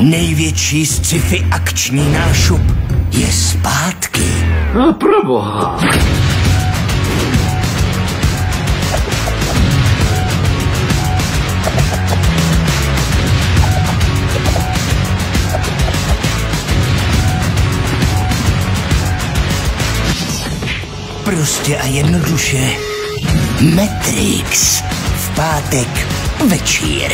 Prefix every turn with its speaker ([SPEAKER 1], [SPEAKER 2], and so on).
[SPEAKER 1] Největší sci-fi akční nášup je zpátky.
[SPEAKER 2] No, a proboha.
[SPEAKER 1] Prostě a jednoduše Matrix v pátek večír.